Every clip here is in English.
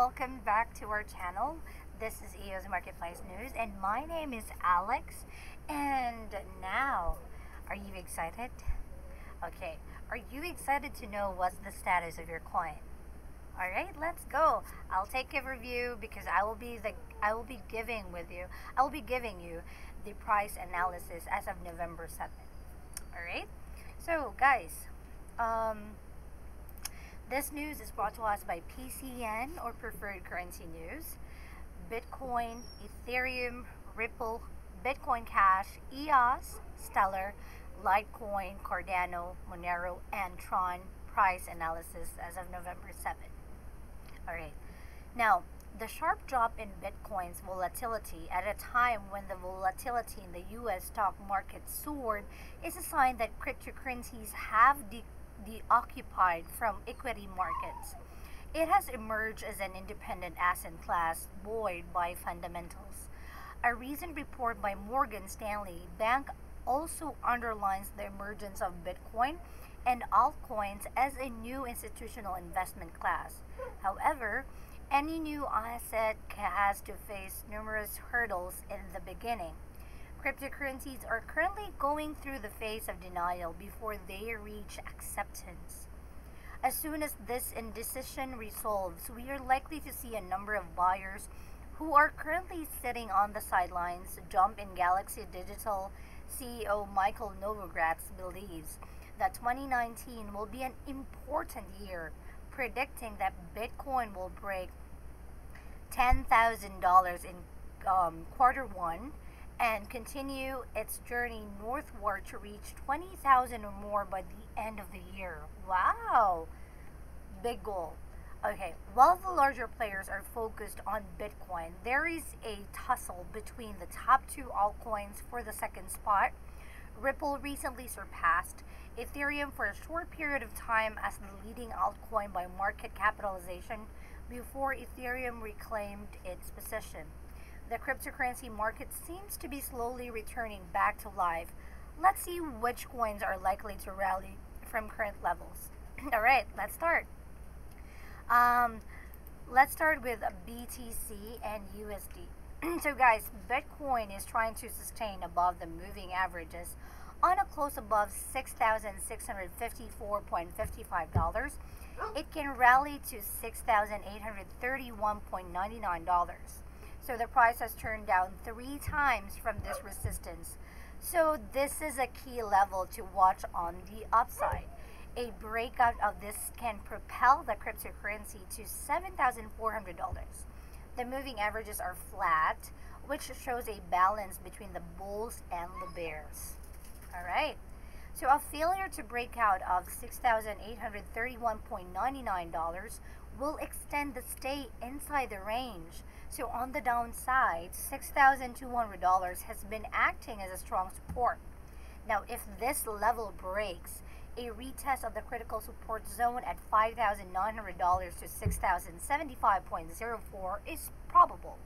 welcome back to our channel. This is EOS Marketplace News and my name is Alex and now are you excited? Okay, are you excited to know what's the status of your coin? Alright, let's go. I'll take a review because I will be the I will be giving with you I will be giving you the price analysis as of November 7th. Alright? So guys, um this news is brought to us by PCN or Preferred Currency News, Bitcoin, Ethereum, Ripple, Bitcoin Cash, EOS, Stellar, Litecoin, Cardano, Monero, and Tron price analysis as of November 7th. Alright, now the sharp drop in Bitcoin's volatility at a time when the volatility in the US stock market soared is a sign that cryptocurrencies have decreased deoccupied from equity markets. It has emerged as an independent asset class buoyed by fundamentals. A recent report by Morgan Stanley Bank also underlines the emergence of Bitcoin and altcoins as a new institutional investment class. However, any new asset has to face numerous hurdles in the beginning. Cryptocurrencies are currently going through the phase of denial before they reach acceptance. As soon as this indecision resolves, we are likely to see a number of buyers who are currently sitting on the sidelines jump in Galaxy Digital CEO Michael Novogratz believes that 2019 will be an important year, predicting that Bitcoin will break $10,000 in um, quarter one and continue its journey northward to reach 20,000 or more by the end of the year. Wow! Big goal. Okay, while the larger players are focused on Bitcoin, there is a tussle between the top two altcoins for the second spot. Ripple recently surpassed Ethereum for a short period of time as the leading altcoin by market capitalization before Ethereum reclaimed its position the cryptocurrency market seems to be slowly returning back to life. Let's see which coins are likely to rally from current levels. All right, let's start. Um, let's start with BTC and USD. so, guys, Bitcoin is trying to sustain above the moving averages on a close above $6,654.55. It can rally to $6,831.99. So the price has turned down three times from this resistance. So this is a key level to watch on the upside. A breakout of this can propel the cryptocurrency to $7,400. The moving averages are flat, which shows a balance between the bulls and the bears. All right. So a failure to break out of $6,831.99 will extend the stay inside the range so on the downside, $6,200 has been acting as a strong support. Now, if this level breaks, a retest of the critical support zone at $5,900 to $6,075.04 is probable.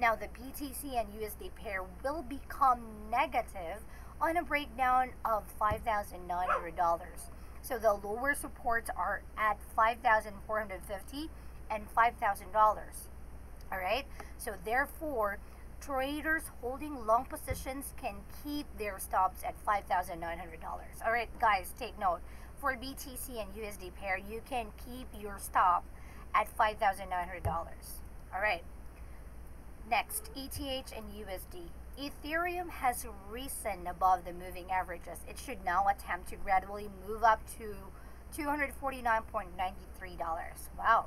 Now, the BTC and USD pair will become negative on a breakdown of $5,900. So the lower supports are at 5,450 and $5,000. All right. So therefore, traders holding long positions can keep their stops at $5,900. All right, guys, take note. For BTC and USD pair, you can keep your stop at $5,900. All right. Next, ETH and USD. Ethereum has risen above the moving averages. It should now attempt to gradually move up to $249.93. Wow.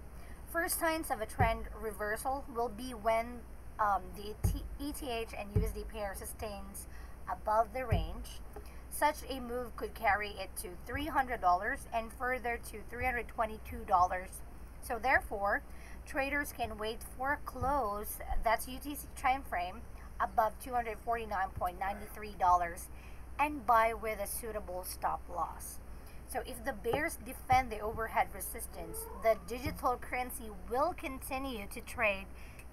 First signs of a trend reversal will be when um, the ETH and USD pair sustains above the range. Such a move could carry it to $300 and further to $322. So therefore, traders can wait for a close, that's UTC time frame, above $249.93 and buy with a suitable stop loss. So if the bears defend the overhead resistance, the digital currency will continue to trade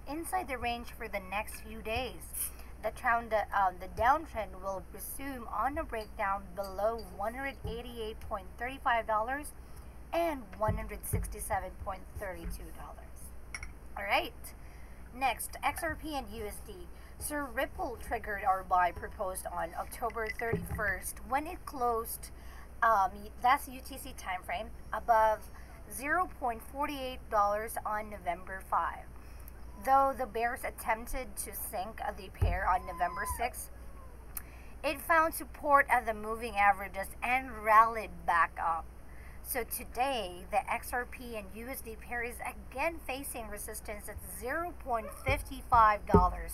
inside the range for the next few days. The, trend, uh, the downtrend will resume on a breakdown below $188.35 and $167.32. All right. Next, XRP and USD. So Ripple triggered our buy proposed on October 31st when it closed. Um, that's UTC time frame above $0.48 on November 5. Though the bears attempted to sink the pair on November 6, it found support at the moving averages and rallied back up. So today, the XRP and USD pair is again facing resistance at $0.55.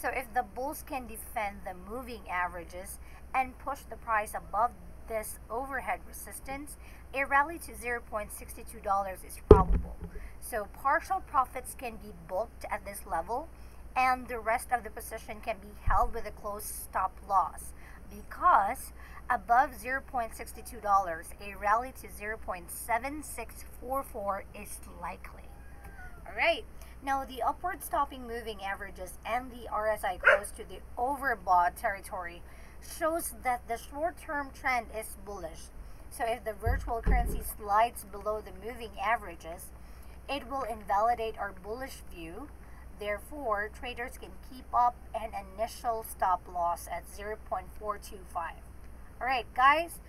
So if the bulls can defend the moving averages and push the price above this overhead resistance, a rally to $0.62 is probable. So partial profits can be booked at this level and the rest of the position can be held with a close stop loss because above $0.62, a rally to 0.7644 is likely. All right. Now, the upward stopping moving averages and the RSI close to the overbought territory shows that the short-term trend is bullish. So if the virtual currency slides below the moving averages, it will invalidate our bullish view. Therefore, traders can keep up an initial stop loss at 0.425. All right, guys.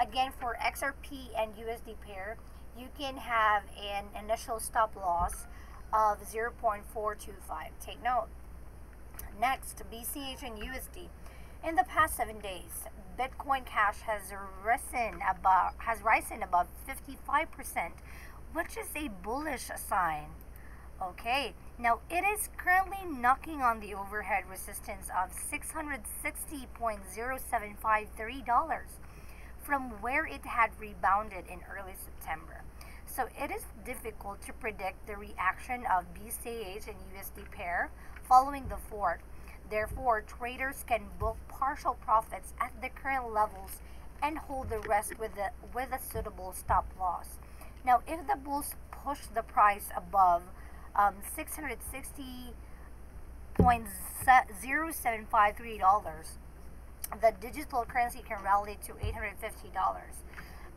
Again, for XRP and USD pair, you can have an initial stop loss of 0.425. Take note. Next, BCH and USD. In the past seven days, Bitcoin Cash has risen above has risen above 55%, which is a bullish sign. Okay, now it is currently knocking on the overhead resistance of $660.0753 from where it had rebounded in early September. So it is difficult to predict the reaction of BCH and USD pair following the fork. Therefore, traders can book partial profits at the current levels and hold the rest with a, with a suitable stop loss. Now, if the bulls push the price above um, $660.0753, the digital currency can rally to $850.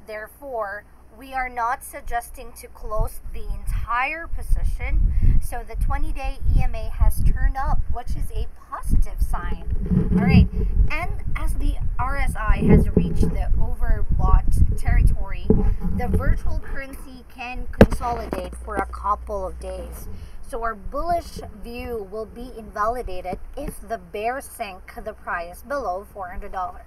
Therefore, we are not suggesting to close the entire position. So the 20 day EMA has turned up, which is a positive sign. All right. And as the RSI has reached the overbought territory, the virtual currency can consolidate for a couple of days. So our bullish view will be invalidated if the bear sink the price below $400.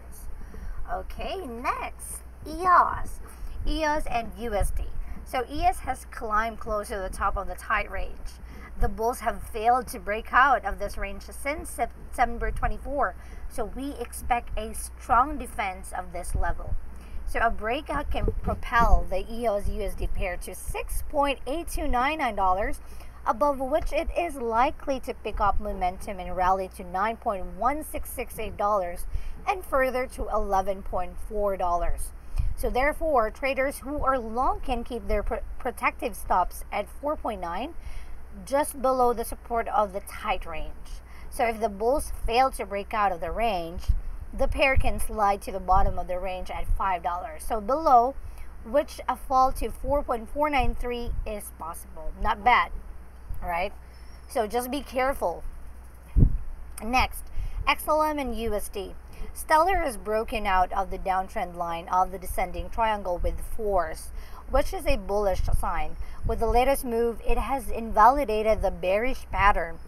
Okay, next, EOS. EOS and USD. So EOS has climbed close to the top of the tight range. The bulls have failed to break out of this range since September 24, so we expect a strong defense of this level. So a breakout can propel the EOS USD pair to $6.8299, above which it is likely to pick up momentum and rally to $9.1668 and further to $11.4. So therefore, traders who are long can keep their pr- protective stops at 4.9 just below the support of the tight range. So if the bulls fail to break out of the range, the pair can slide to the bottom of the range at $5. So below, which a fall to 4.493 is possible. Not bad, right? So just be careful. Next, XLM and USD. Stellar has broken out of the downtrend line of the descending triangle with force, which is a bullish sign. With the latest move, it has invalidated the bearish pattern.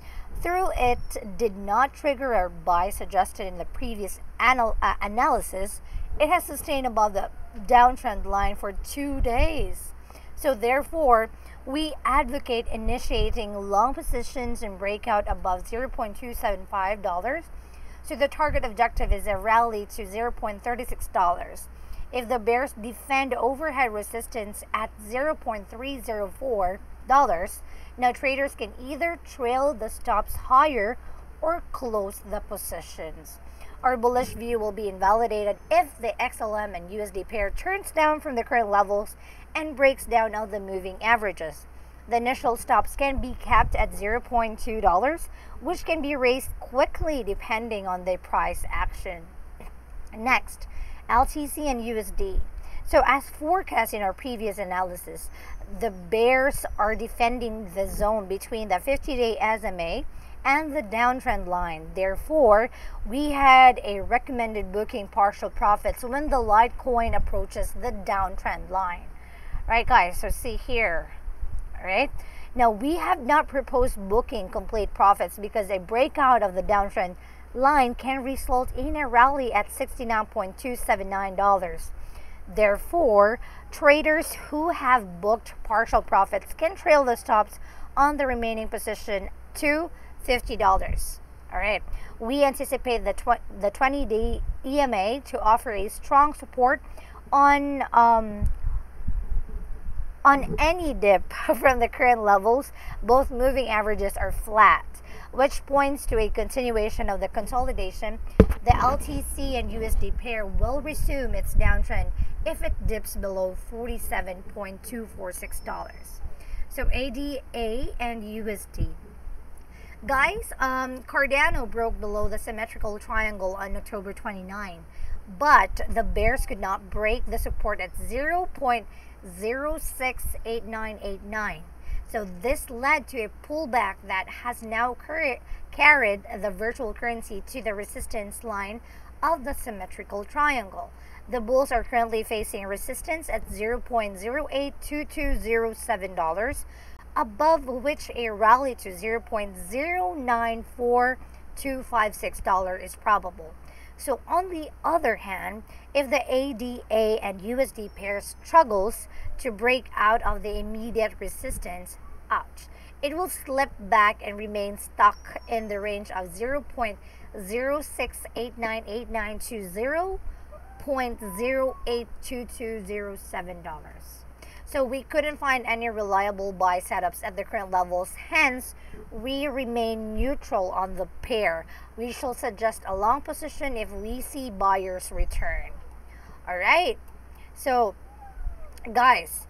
Through it did not trigger a buy suggested in the previous anal- uh, analysis, it has sustained above the downtrend line for two days. So, therefore, we advocate initiating long positions and breakout above $0.275 so the target objective is a rally to $0.36. If the bears defend overhead resistance at $0.304, now traders can either trail the stops higher or close the positions. Our bullish view will be invalidated if the XLM and USD pair turns down from the current levels and breaks down all the moving averages. The initial stops can be capped at $0.2, which can be raised quickly depending on the price action. Next, LTC and USD. So, as forecast in our previous analysis, the bears are defending the zone between the 50 day SMA and the downtrend line. Therefore, we had a recommended booking partial profits when the Litecoin approaches the downtrend line. Right, guys? So, see here. All right. Now, we have not proposed booking complete profits because a breakout of the downtrend line can result in a rally at $69.279. Therefore, traders who have booked partial profits can trail the stops on the remaining position to $50. All right. We anticipate the, tw- the 20 day EMA to offer a strong support on um, on any dip from the current levels. Both moving averages are flat, which points to a continuation of the consolidation. The LTC and USD pair will resume its downtrend if it dips below $47.246. So ADA and USD. Guys, um, Cardano broke below the symmetrical triangle on October 29, but the bears could not break the support at 0.068989. So this led to a pullback that has now cur- carried the virtual currency to the resistance line of the symmetrical triangle. The bulls are currently facing resistance at $0.082207 above which a rally to $0.094256 is probable. So on the other hand, if the ADA and USD pair struggles to break out of the immediate resistance, ouch, it will slip back and remain stuck in the range of 0.068989 to 0.082207 so we couldn't find any reliable buy setups at the current levels. Hence, we remain neutral on the pair. We shall suggest a long position if we see buyers return. All right. So, guys,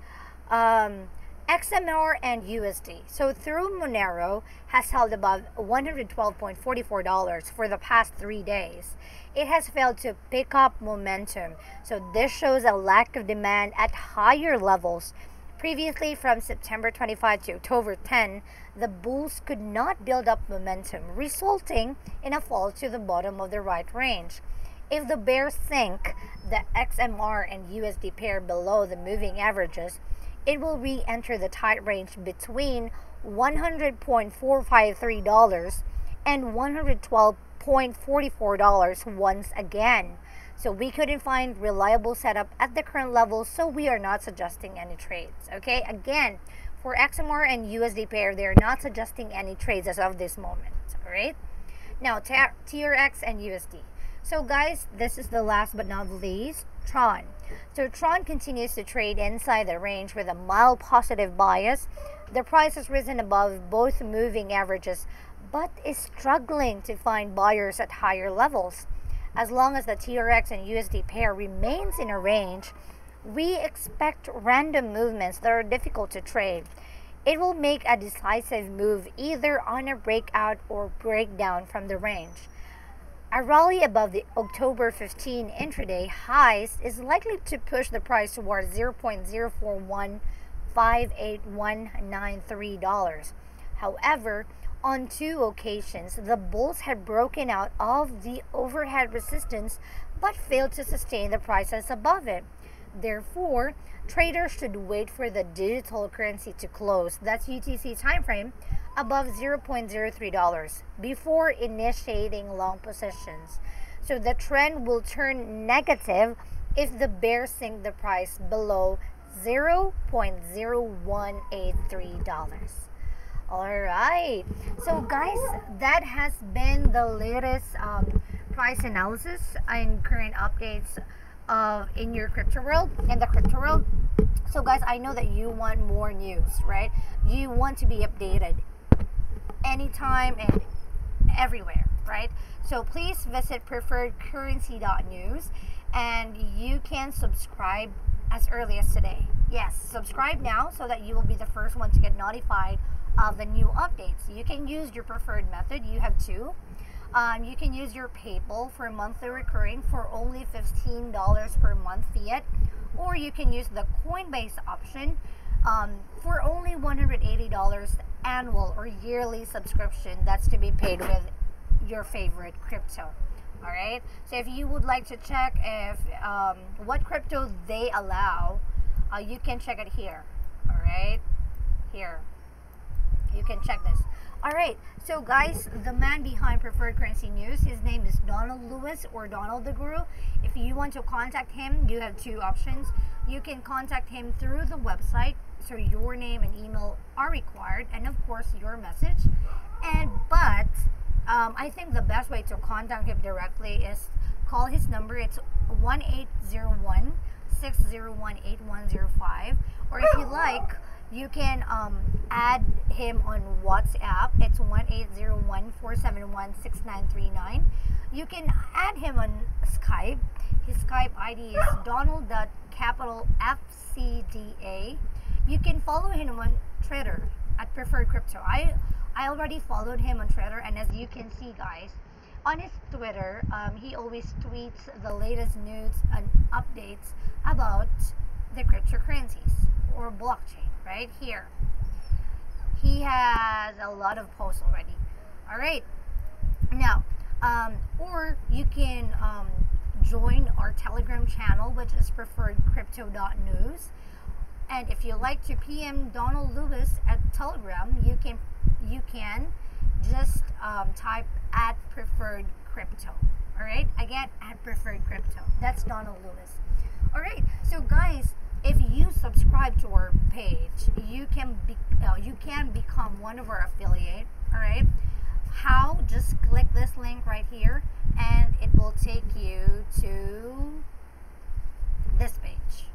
um, XMR and USD. So through Monero has held above $112.44 for the past three days. It has failed to pick up momentum. So this shows a lack of demand at higher levels. Previously, from September 25 to October 10, the bulls could not build up momentum, resulting in a fall to the bottom of the right range. If the bears sink the XMR and USD pair below the moving averages, it will re enter the tight range between $100.453 and $112.44 once again. So we couldn't find reliable setup at the current level, so we are not suggesting any trades. Okay, again, for XMR and USD pair, they're not suggesting any trades as of this moment. All right. Now TRX and USD. So guys, this is the last but not least, Tron. So Tron continues to trade inside the range with a mild positive bias. The price has risen above both moving averages, but is struggling to find buyers at higher levels. As long as the TRX and USD pair remains in a range, we expect random movements that are difficult to trade. It will make a decisive move either on a breakout or breakdown from the range. A rally above the October 15 intraday highs is likely to push the price towards $0.04158193. However, on two occasions, the bulls had broken out of the overhead resistance but failed to sustain the prices above it. Therefore, traders should wait for the digital currency to close, that's UTC timeframe, above $0.03 before initiating long positions. So the trend will turn negative if the bears sink the price below $0.0183. All right. So guys, that has been the latest um, price analysis and current updates of in your crypto world in the crypto world. So guys, I know that you want more news, right? You want to be updated anytime and everywhere, right? So please visit preferredcurrency.news and you can subscribe as early as today. Yes, subscribe now so that you will be the first one to get notified of the new updates. You can use your preferred method. You have two. Um, you can use your PayPal for monthly recurring for only $15 per month fiat, or you can use the Coinbase option um, for only $180 annual or yearly subscription that's to be paid with your favorite crypto all right? So if you would like to check if um, what crypto they allow uh, you can check it here all right? Here. You can check this. All right so guys the man behind preferred currency news his name is donald lewis or donald the guru. If you want to contact him you have two options. You can contact him through the website so your name and email are required and of course your message. And but um, i think the best way to contact him directly is call his number. It's 1801 601 8105 or if you like you can um, add him on whatsapp. It's 1801 471 6939 you can add him on skype. His skype id is donald.capital fcda you can follow him on Twitter at Preferred Crypto. I I already followed him on Twitter, and as you can see, guys, on his Twitter, um, he always tweets the latest news and updates about the cryptocurrencies or blockchain. Right here, he has a lot of posts already. All right, now, um, or you can um, join our Telegram channel, which is preferredcrypto.news and if you like to PM Donald Lewis at Telegram, you can you can just um, type at preferred crypto. All right, again at preferred crypto. That's Donald Lewis. All right, so guys, if you subscribe to our page, you can be uh, you can become one of our affiliate. All right, how? Just click this link right here, and it will take you to this page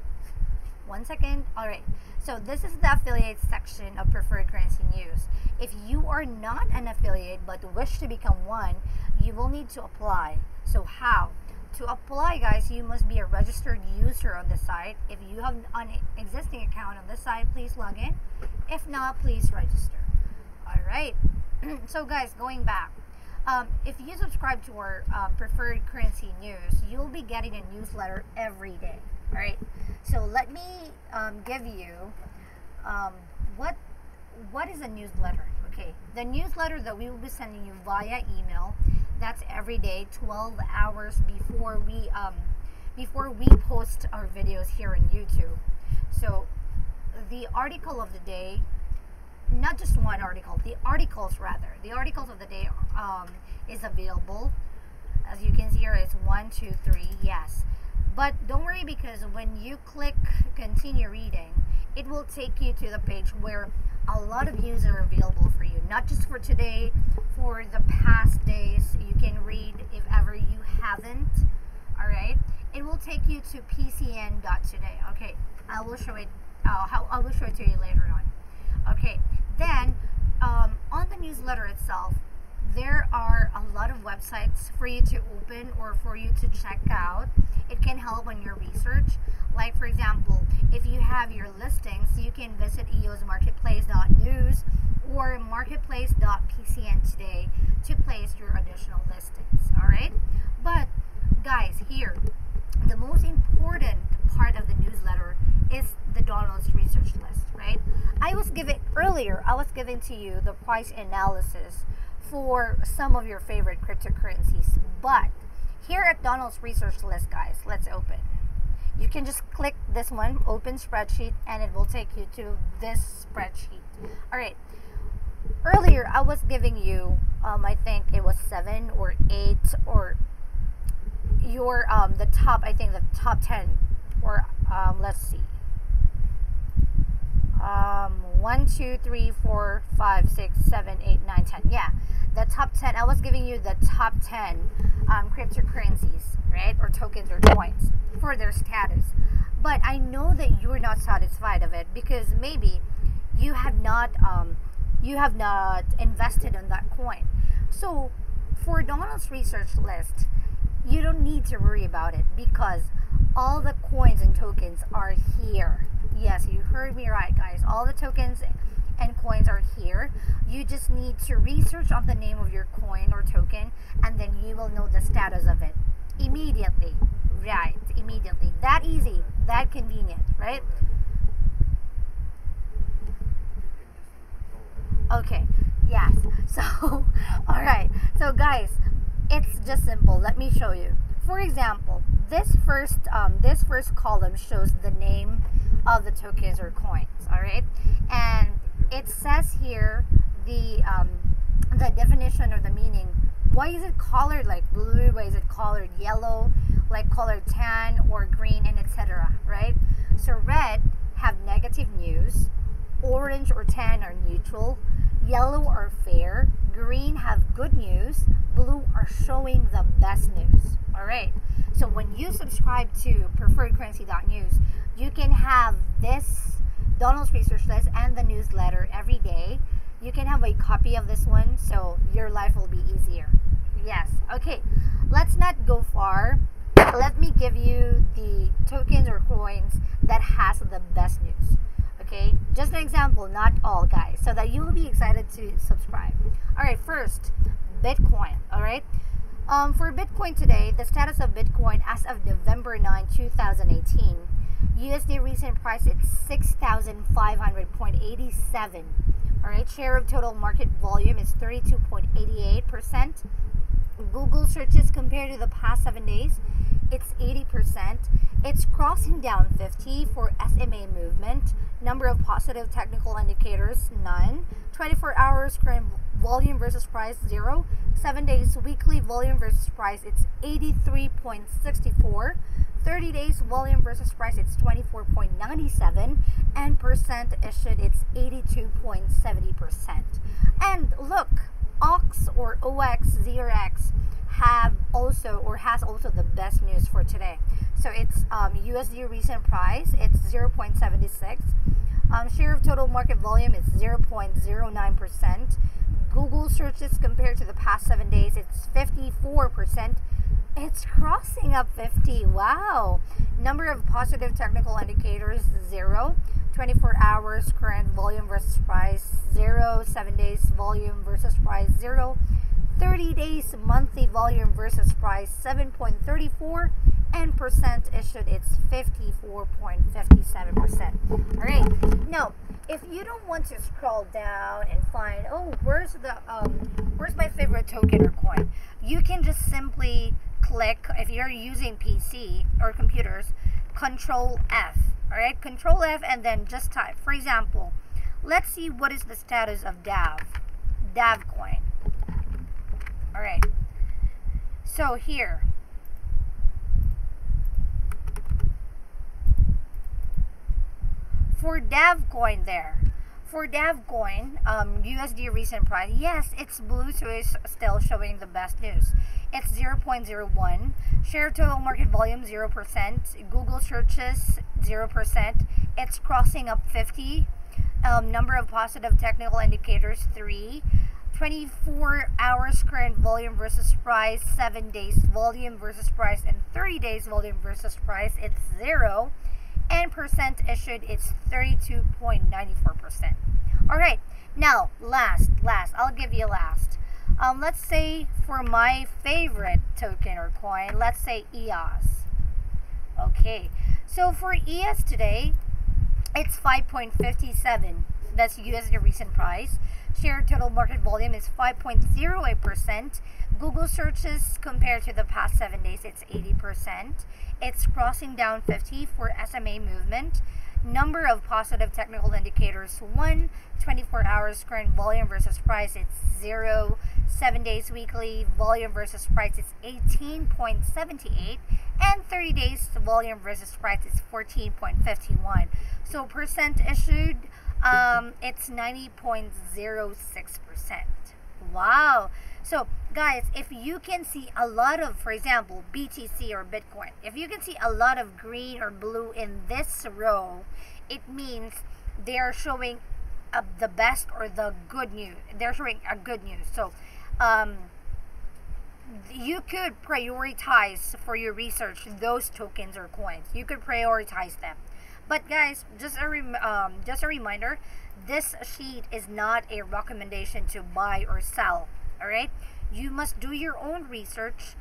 one second. All right. So this is the affiliate section of Preferred Currency News. If you are not an affiliate but wish to become one, you will need to apply. So how? To apply, guys, you must be a registered user on the site. If you have an existing account on the site, please log in. If not, please register. All right. so, guys, going back. Um, if you subscribe to our um, preferred currency news, you'll be getting a newsletter every day. All right. So let me um, give you um, what what is a newsletter. Okay, the newsletter that we will be sending you via email. That's every day, 12 hours before we um, before we post our videos here on YouTube. So the article of the day, not just one article, the articles rather, the articles of the day um, is available. As you can see here, it's one, two, three. Yes. But don't worry because when you click continue reading, it will take you to the page where a lot of views are available for you. Not just for today, for the past days. You can read if ever you haven't. Alright? It will take you to pcn.today. Okay, I will show it. Uh, how I will show it to you later on. Okay, then um, on the newsletter itself, there are a lot of websites for you to open or for you to check out. It can help on your research. Like, for example, if you have your listings, you can visit eosmarketplace.news or marketplace.pcn today to place your additional listings. All right? But, guys, here, the most important part of the newsletter is the Donald's research list, right? I was giving earlier, I was giving to you the price analysis for some of your favorite cryptocurrencies. But here at Donald's research list, guys, let's open. You can just click this one, open spreadsheet, and it will take you to this spreadsheet. All right. Earlier, I was giving you, um, I think it was seven or eight or your um, the top. I think the top ten, or um, let's see, um, one, two, three, four, five, six, seven, eight, nine, ten. Yeah, top 10 i was giving you the top 10 um, cryptocurrencies right or tokens or coins for their status. But i know that you're not satisfied of it because maybe you have not um, you have not invested in that coin. So for donald's research list you don't need to worry about it because all the coins and tokens are here. Yes you heard me right guys. All the tokens and coins are here. You just need to research on the name of your coin or token and then you will know the status of it immediately. Right, immediately. That easy, that convenient, right? Okay, yes. So, all right. So, guys, it's just simple. Let me show you. For example, this first um, this first column shows the name of the tokens or coins. All right, and it says here the um, the definition or the meaning. Why is it colored like blue? Why is it colored yellow? Like colored tan or green and etc. Right? So red have negative news, orange or tan are neutral, yellow are fair, green have good news, blue are showing the best news. All right. So when you subscribe to preferredcurrency.news, you can have this Donald's research list and the newsletter every day. You can have a copy of this one so your life will be easier. Yes. Okay. Let's not go far. Let me give you the tokens or coins that has the best news. Okay? Just an example, not all guys, so that you will be excited to subscribe. All right, first, Bitcoin, all right? Um, for Bitcoin today, the status of Bitcoin as of November 9, 2018, USD recent price is 6,500.87. All right, share of total market volume is 32.88%. Google searches compared to the past seven days, it's 80%. It's crossing down 50 for SMA movement. Number of positive technical indicators, none. 24 hours current volume versus price, zero. Seven days weekly volume versus price, it's 83.64. 30 days volume versus price, it's 24.97. And percent issued, it's 82.70%. And look, OX or OX0X have also or has also the best news for today. So it's um, USD recent price, it's 0.76. Um, share of total market volume is 0.09%. Google searches compared to the past seven days, it's 54%. It's crossing up 50. Wow. Number of positive technical indicators, zero. 24 hours current volume versus price, zero. Seven days volume versus price, zero. 30 days monthly volume versus price 7.34 and percent issued it's 54.57% all right now if you don't want to scroll down and find oh where's the um where's my favorite token or coin you can just simply click if you're using pc or computers control f all right control f and then just type for example let's see what is the status of dav dav coin all right. So here. For DavCoin there. For DavCoin, um, USD recent price, yes, it's blue, so it's still showing the best news. It's 0.01. Share total market volume 0%. Google searches 0%. It's crossing up 50. Um, number of positive technical indicators 3. 24 hours current volume versus price, 7 days volume versus price, and 30 days volume versus price, it's zero. And percent issued, it's 32.94%. All right, now last, last, I'll give you last. Um, let's say for my favorite token or coin, let's say EOS. Okay, so for EOS today, it's 5.57. That's USD recent price. Share total market volume is 5.08%. Google searches compared to the past seven days, it's 80%. It's crossing down 50 for SMA movement. Number of positive technical indicators 1, 24 hours current volume versus price, it's 0. 7 days weekly volume versus price it's 18.78 and 30 days volume versus price is 14.51 so percent issued um, it's 90.06%. Wow. So, guys, if you can see a lot of, for example, BTC or Bitcoin, if you can see a lot of green or blue in this row, it means they are showing uh, the best or the good news. They're showing a good news. So, um, you could prioritize for your research those tokens or coins. You could prioritize them. But guys, just a um, just a reminder, this sheet is not a recommendation to buy or sell. All right, you must do your own research,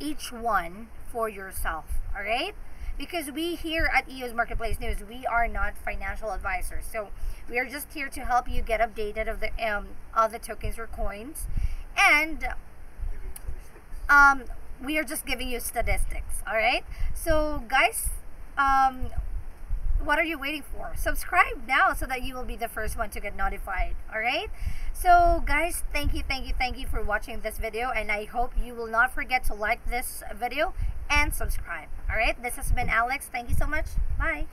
each one for yourself. All right. because we here at EOS Marketplace News, we are not financial advisors. So we are just here to help you get updated of the um of the tokens or coins, and um we are just giving you statistics. All right. So guys, um, what are you waiting for? Subscribe now so that you will be the first one to get notified. All right. So guys, thank you, thank you, thank you for watching this video, and I hope you will not forget to like this video and subscribe. All right. This has been Alex. Thank you so much. Bye.